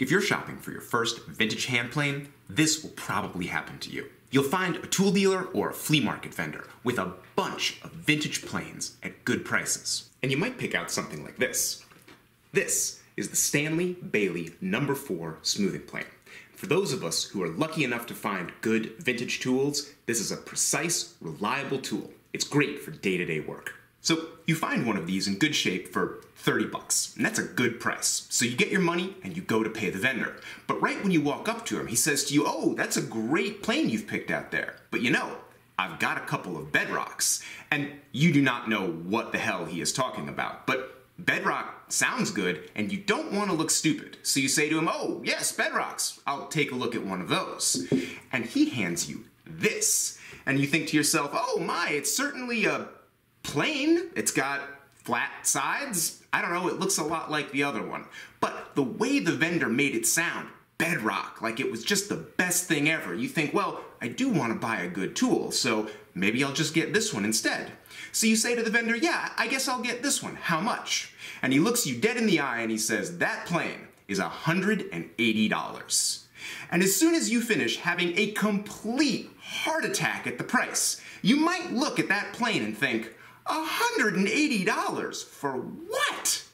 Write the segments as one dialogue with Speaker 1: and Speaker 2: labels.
Speaker 1: If you're shopping for your first vintage hand plane, this will probably happen to you. You'll find a tool dealer or a flea market vendor with a bunch of vintage planes at good prices. And you might pick out something like this. This is the Stanley Bailey number 4 smoothing plane. For those of us who are lucky enough to find good vintage tools, this is a precise, reliable tool. It's great for day-to-day work. So you find one of these in good shape for 30 bucks, and that's a good price. So you get your money and you go to pay the vendor. But right when you walk up to him, he says to you, oh, that's a great plane you've picked out there. But you know, I've got a couple of bedrocks. And you do not know what the hell he is talking about. But bedrock sounds good and you don't want to look stupid. So you say to him, oh, yes, bedrocks. I'll take a look at one of those. And he hands you this. And you think to yourself, oh my, it's certainly a plane. It's got flat sides. I don't know, it looks a lot like the other one. But the way the vendor made it sound, bedrock, like it was just the best thing ever, you think, well, I do want to buy a good tool, so maybe I'll just get this one instead. So you say to the vendor, yeah, I guess I'll get this one. How much? And he looks you dead in the eye and he says, that plane is $180. And as soon as you finish having a complete heart attack at the price, you might look at that plane and think, $180 for what?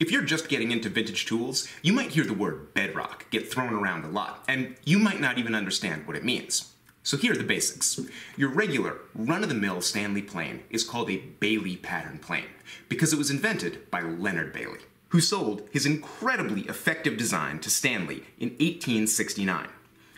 Speaker 1: If you're just getting into vintage tools, you might hear the word bedrock get thrown around a lot, and you might not even understand what it means. So here are the basics. Your regular, run-of-the-mill Stanley plane is called a Bailey pattern plane because it was invented by Leonard Bailey, who sold his incredibly effective design to Stanley in 1869.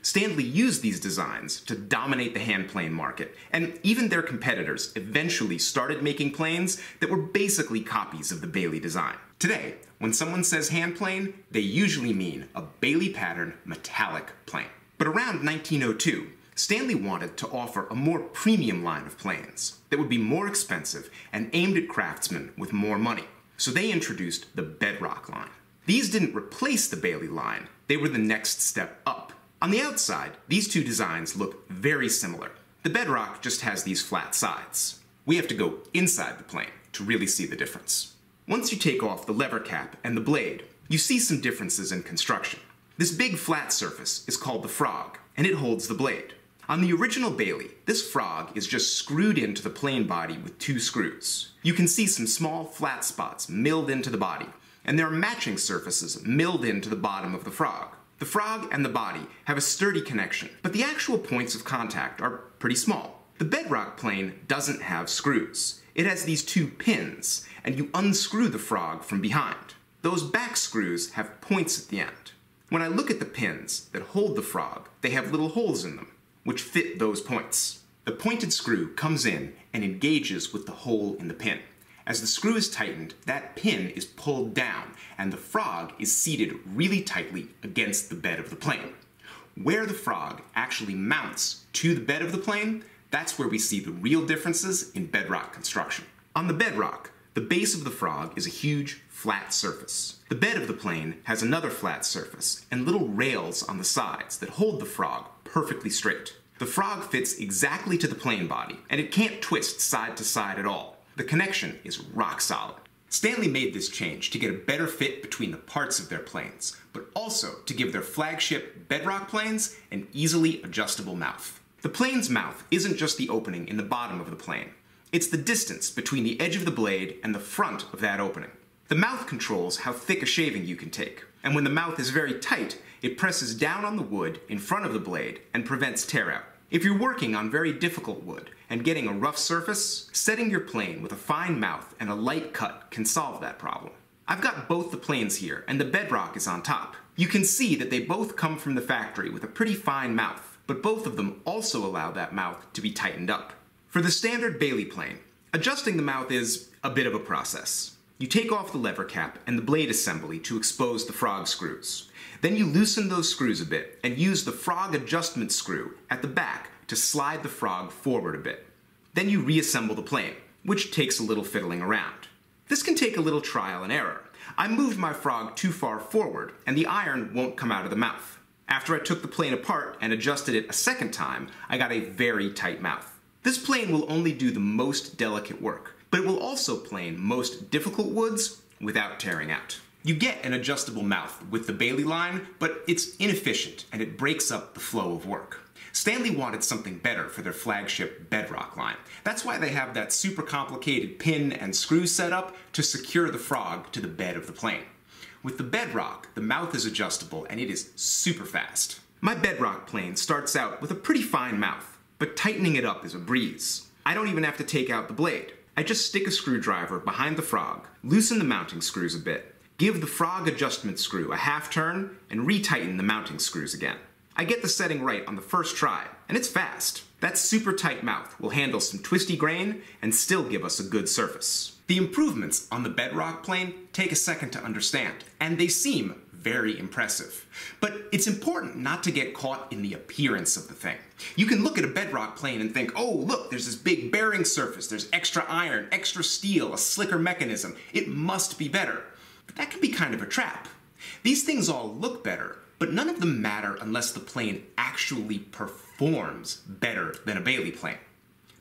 Speaker 1: Stanley used these designs to dominate the hand plane market, and even their competitors eventually started making planes that were basically copies of the Bailey design. Today, when someone says hand plane, they usually mean a Bailey pattern metallic plane. But around 1902, Stanley wanted to offer a more premium line of planes that would be more expensive and aimed at craftsmen with more money. So they introduced the Bedrock line. These didn't replace the Bailey line, they were the next step up. On the outside, these two designs look very similar. The Bedrock just has these flat sides. We have to go inside the plane to really see the difference. Once you take off the lever cap and the blade, you see some differences in construction. This big flat surface is called the frog, and it holds the blade. On the original Bailey, this frog is just screwed into the plane body with two screws. You can see some small flat spots milled into the body, and there are matching surfaces milled into the bottom of the frog. The frog and the body have a sturdy connection, but the actual points of contact are pretty small. The bedrock plane doesn't have screws. It has these two pins, and you unscrew the frog from behind. Those back screws have points at the end. When I look at the pins that hold the frog, they have little holes in them, which fit those points. The pointed screw comes in and engages with the hole in the pin. As the screw is tightened, that pin is pulled down and the frog is seated really tightly against the bed of the plane. Where the frog actually mounts to the bed of the plane, that's where we see the real differences in bedrock construction. On the bedrock, the base of the frog is a huge, flat surface. The bed of the plane has another flat surface and little rails on the sides that hold the frog perfectly straight. The frog fits exactly to the plane body, and it can't twist side to side at all. The connection is rock solid. Stanley made this change to get a better fit between the parts of their planes, but also to give their flagship Bedrock planes an easily adjustable mouth. The plane's mouth isn't just the opening in the bottom of the plane. It's the distance between the edge of the blade and the front of that opening. The mouth controls how thick a shaving you can take, and when the mouth is very tight, it presses down on the wood in front of the blade and prevents tear out. If you're working on very difficult wood and getting a rough surface, setting your plane with a fine mouth and a light cut can solve that problem. I've got both the planes here, and the bedrock is on top. You can see that they both come from the factory with a pretty fine mouth, but both of them also allow that mouth to be tightened up. For the standard Bailey plane, adjusting the mouth is a bit of a process. You take off the lever cap and the blade assembly to expose the frog screws. Then you loosen those screws a bit and use the frog adjustment screw at the back to slide the frog forward a bit. Then you reassemble the plane, which takes a little fiddling around. This can take a little trial and error. I moved my frog too far forward and the iron won't come out of the mouth. After I took the plane apart and adjusted it a second time, I got a very tight mouth. This plane will only do the most delicate work, but it will also plane most difficult woods without tearing out. You get an adjustable mouth with the Bailey line, but it's inefficient and it breaks up the flow of work. Stanley wanted something better for their flagship Bedrock line. That's why they have that super complicated pin and screw setup to secure the frog to the bed of the plane. With the Bedrock, the mouth is adjustable and it is super fast. My Bedrock plane starts out with a pretty fine mouth, but tightening it up is a breeze. I don't even have to take out the blade. I just stick a screwdriver behind the frog, loosen the mounting screws a bit, give the frog adjustment screw a half turn, and retighten the mounting screws again. I get the setting right on the first try, and it's fast. That super tight mouth will handle some twisty grain and still give us a good surface. The improvements on the Bedrock plane take a second to understand, and they seem very impressive. But it's important not to get caught in the appearance of the thing. You can look at a bedrock plane and think, oh, look, there's this big bearing surface, there's extra iron, extra steel, a slicker mechanism. It must be better. That can be kind of a trap. These things all look better, but none of them matter unless the plane actually performs better than a Bailey plane.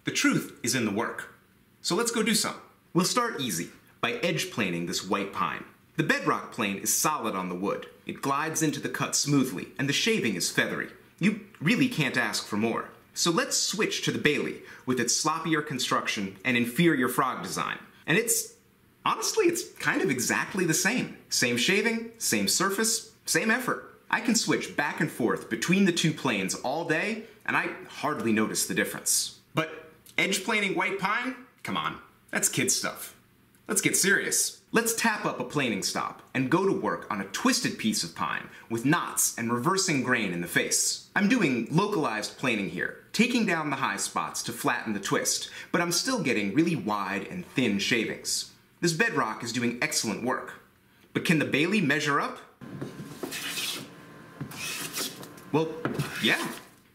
Speaker 1: The truth is in the work. So let's go do some. We'll start easy by edge planing this white pine. The bedrock plane is solid on the wood. It glides into the cut smoothly, and the shaving is feathery. You really can't ask for more. So let's switch to the Bailey with its sloppier construction and inferior frog design. And it's, honestly, it's kind of exactly the same. Same shaving, same surface, same effort. I can switch back and forth between the two planes all day, and I hardly notice the difference. But edge planing white pine? Come on, that's kid stuff. Let's get serious. Let's tap up a planing stop and go to work on a twisted piece of pine with knots and reversing grain in the face. I'm doing localized planing here, taking down the high spots to flatten the twist, but I'm still getting really wide and thin shavings. This bedrock is doing excellent work. But can the Bailey measure up? Well, yeah.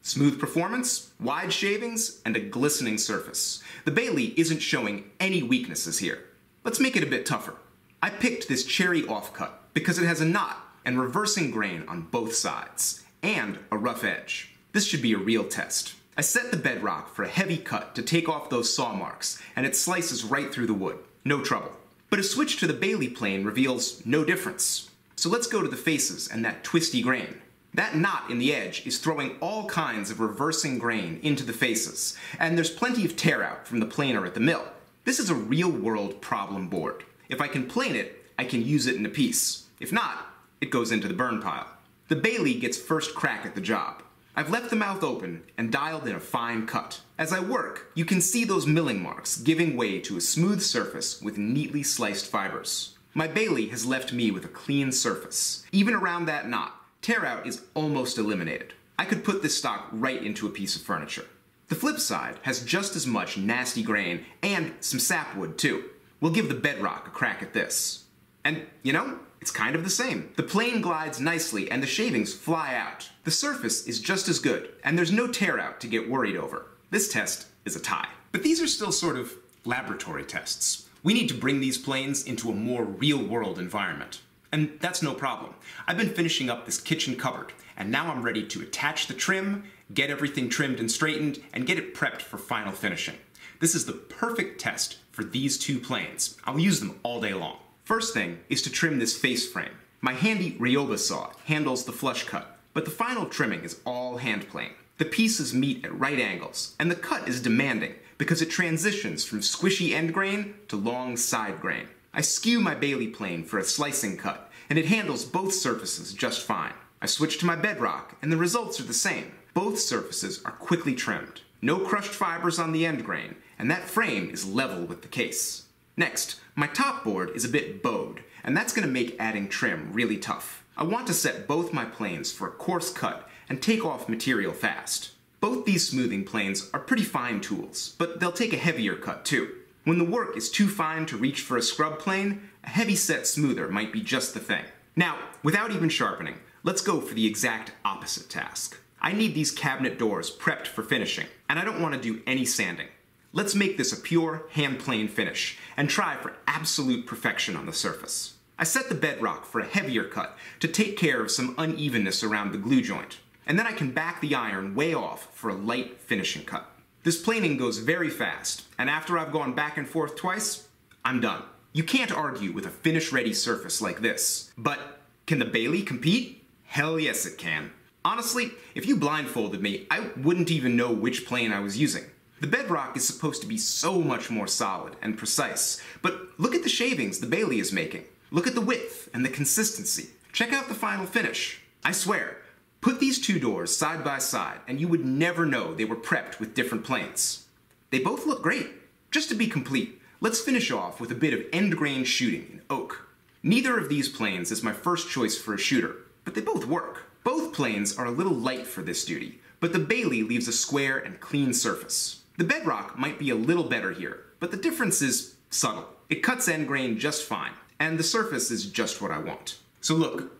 Speaker 1: Smooth performance, wide shavings, and a glistening surface. The Bailey isn't showing any weaknesses here. Let's make it a bit tougher. I picked this cherry offcut because it has a knot and reversing grain on both sides, and a rough edge. This should be a real test. I set the bedrock for a heavy cut to take off those saw marks, and it slices right through the wood. No trouble. But a switch to the Bailey plane reveals no difference. So let's go to the faces and that twisty grain. That knot in the edge is throwing all kinds of reversing grain into the faces, and there's plenty of tear out from the planer at the mill. This is a real world problem board. If I can plane it, I can use it in a piece. If not, it goes into the burn pile. The Bailey gets first crack at the job. I've left the mouth open and dialed in a fine cut. As I work, you can see those milling marks giving way to a smooth surface with neatly sliced fibers. My Bailey has left me with a clean surface. Even around that knot, tear out is almost eliminated. I could put this stock right into a piece of furniture. The flip side has just as much nasty grain and some sapwood too. We'll give the bedrock a crack at this. And, you know, it's kind of the same. The plane glides nicely and the shavings fly out. The surface is just as good, and there's no tear out to get worried over. This test is a tie. But these are still sort of laboratory tests. We need to bring these planes into a more real world environment. And that's no problem. I've been finishing up this kitchen cupboard, and now I'm ready to attach the trim, get everything trimmed and straightened, and get it prepped for final finishing. This is the perfect test for these two planes. I'll use them all day long. First thing is to trim this face frame. My handy Ryoba saw handles the flush cut, but the final trimming is all hand plane. The pieces meet at right angles, and the cut is demanding because it transitions from squishy end grain to long side grain. I skew my Bailey plane for a slicing cut, and it handles both surfaces just fine. I switch to my bedrock, and the results are the same. Both surfaces are quickly trimmed. No crushed fibers on the end grain, and that frame is level with the case. Next, my top board is a bit bowed, and that's going to make adding trim really tough. I want to set both my planes for a coarse cut and take off material fast. Both these smoothing planes are pretty fine tools, but they'll take a heavier cut too. When the work is too fine to reach for a scrub plane, a heavy set smoother might be just the thing. Now, without even sharpening, let's go for the exact opposite task. I need these cabinet doors prepped for finishing, and I don't want to do any sanding. Let's make this a pure, hand-plane finish, and try for absolute perfection on the surface. I set the bedrock for a heavier cut to take care of some unevenness around the glue joint, and then I can back the iron way off for a light finishing cut. This planing goes very fast, and after I've gone back and forth twice, I'm done. You can't argue with a finish-ready surface like this. But can the Bailey compete? Hell yes it can. Honestly, if you blindfolded me, I wouldn't even know which plane I was using. The bedrock is supposed to be so much more solid and precise, but look at the shavings the Bailey is making. Look at the width and the consistency. Check out the final finish. I swear, put these two doors side by side and you would never know they were prepped with different planes. They both look great. Just to be complete, let's finish off with a bit of end grain shooting in oak. Neither of these planes is my first choice for a shooter, but they both work. Both planes are a little light for this duty, but the Bailey leaves a square and clean surface. The bedrock might be a little better here, but the difference is subtle. It cuts end grain just fine, and the surface is just what I want. So look,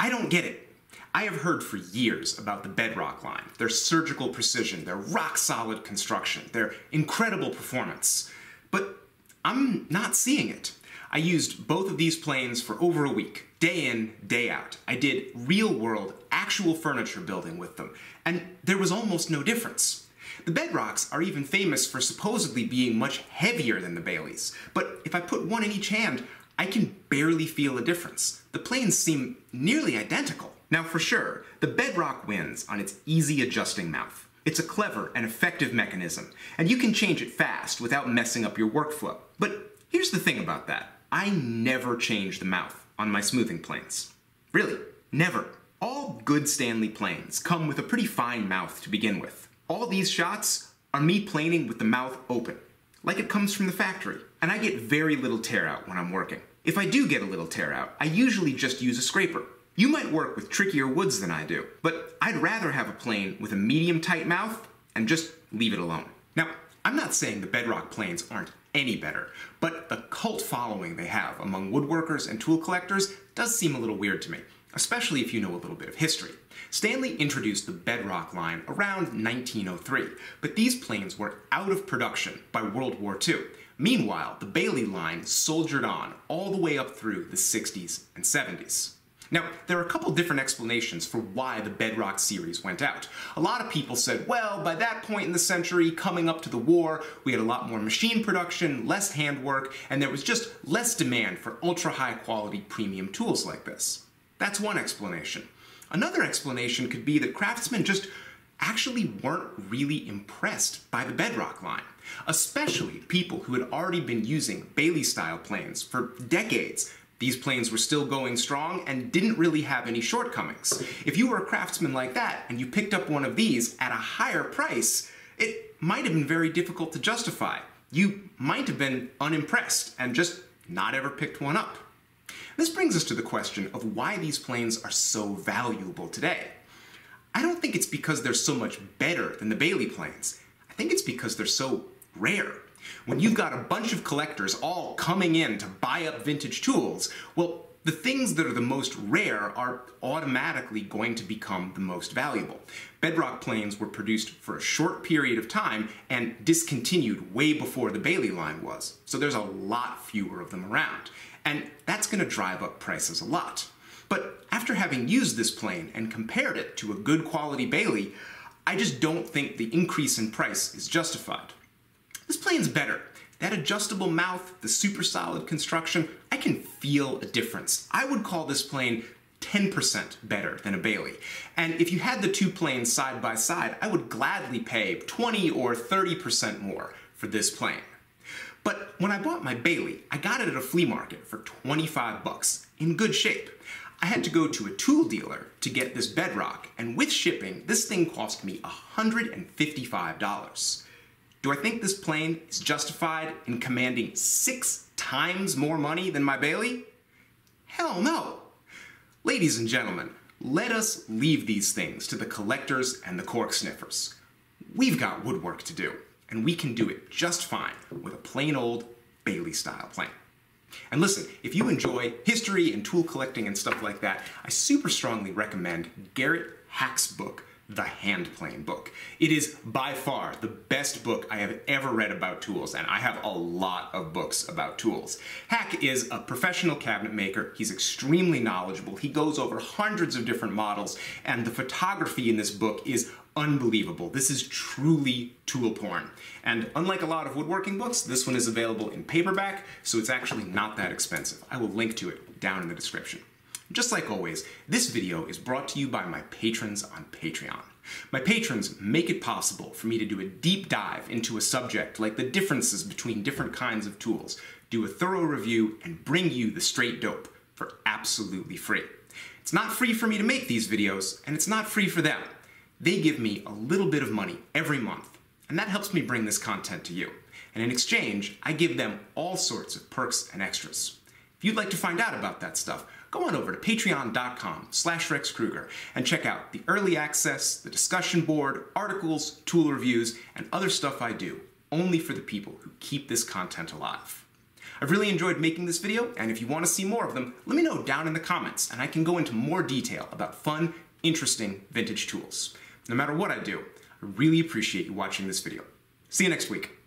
Speaker 1: I don't get it. I have heard for years about the Bedrock line, their surgical precision, their rock solid construction, their incredible performance. But I'm not seeing it. I used both of these planes for over a week, day in, day out. I did real world, actual furniture building with them, and there was almost no difference. The Bedrocks are even famous for supposedly being much heavier than the Baileys, but if I put one in each hand, I can barely feel a difference. The planes seem nearly identical. Now for sure, the Bedrock wins on its easy adjusting mouth. It's a clever and effective mechanism, and you can change it fast without messing up your workflow. But here's the thing about that. I never change the mouth on my smoothing planes. Really, never. All good Stanley planes come with a pretty fine mouth to begin with. All these shots are me planing with the mouth open, like it comes from the factory, and I get very little tear out when I'm working. If I do get a little tear out, I usually just use a scraper. You might work with trickier woods than I do, but I'd rather have a plane with a medium tight mouth and just leave it alone. Now, I'm not saying the bedrock planes aren't any better, but the cult following they have among woodworkers and tool collectors does seem a little weird to me especially if you know a little bit of history. Stanley introduced the Bedrock line around 1903, but these planes were out of production by World War II. Meanwhile, the Bailey line soldiered on all the way up through the 60s and 70s. Now, there are a couple different explanations for why the Bedrock series went out. A lot of people said, well, by that point in the century, coming up to the war, we had a lot more machine production, less handwork, and there was just less demand for ultra high quality premium tools like this. That's one explanation. Another explanation could be that craftsmen just actually weren't really impressed by the bedrock line, especially people who had already been using Bailey style planes for decades. These planes were still going strong and didn't really have any shortcomings. If you were a craftsman like that and you picked up one of these at a higher price, it might have been very difficult to justify. You might have been unimpressed and just not ever picked one up. This brings us to the question of why these planes are so valuable today. I don't think it's because they're so much better than the Bailey planes. I think it's because they're so rare. When you've got a bunch of collectors all coming in to buy up vintage tools, well, the things that are the most rare are automatically going to become the most valuable. Bedrock planes were produced for a short period of time and discontinued way before the Bailey line was, so there's a lot fewer of them around and that's going to drive up prices a lot. But after having used this plane and compared it to a good quality Bailey, I just don't think the increase in price is justified. This plane's better. That adjustable mouth, the super solid construction, I can feel a difference. I would call this plane 10% better than a Bailey. And if you had the two planes side by side, I would gladly pay 20 or 30% more for this plane. But when I bought my Bailey, I got it at a flea market for 25 bucks, in good shape. I had to go to a tool dealer to get this bedrock, and with shipping, this thing cost me $155. Do I think this plane is justified in commanding six times more money than my Bailey? Hell no! Ladies and gentlemen, let us leave these things to the collectors and the cork sniffers. We've got woodwork to do and we can do it just fine with a plain old Bailey style plane. And listen, if you enjoy history and tool collecting and stuff like that, I super strongly recommend Garrett Hack's book, the hand plane book. It is by far the best book I have ever read about tools, and I have a lot of books about tools. Hack is a professional cabinet maker. He's extremely knowledgeable. He goes over hundreds of different models, and the photography in this book is unbelievable. This is truly tool porn. And unlike a lot of woodworking books, this one is available in paperback, so it's actually not that expensive. I will link to it down in the description. Just like always, this video is brought to you by my patrons on Patreon. My patrons make it possible for me to do a deep dive into a subject like the differences between different kinds of tools, do a thorough review, and bring you the straight dope for absolutely free. It's not free for me to make these videos, and it's not free for them. They give me a little bit of money every month, and that helps me bring this content to you. And in exchange, I give them all sorts of perks and extras. If you'd like to find out about that stuff, go on over to patreon.com slash rexkrueger and check out the early access, the discussion board, articles, tool reviews, and other stuff I do, only for the people who keep this content alive. I've really enjoyed making this video, and if you want to see more of them, let me know down in the comments, and I can go into more detail about fun, interesting vintage tools. No matter what I do, I really appreciate you watching this video. See you next week.